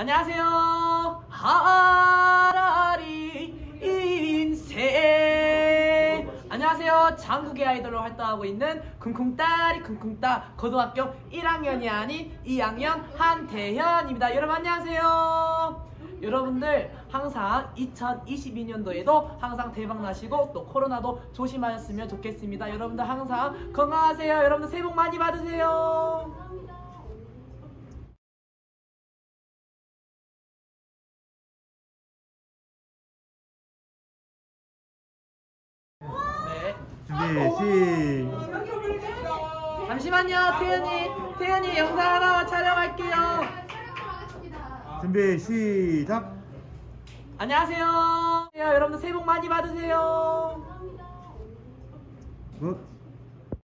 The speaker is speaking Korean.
안녕하세요. 하라리 인생. 안녕하세요. 장국의 아이돌로 활동하고 있는 쿵쿵따리 쿵쿵따 고등학교 1학년이 아닌 2학년 한태현입니다. 여러분 안녕하세요. 여러분들 항상 2022년도에도 항상 대박 나시고 또 코로나도 조심하셨으면 좋겠습니다. 여러분들 항상 건강하세요. 여러분들 새해 복 많이 받으세요. 준비 시 잠시만요, 태현이. 태현이 영상 하나 촬영할게요. 준비 시작 안녕하세요. 여러분들 새해 복 많이 받으세요. Good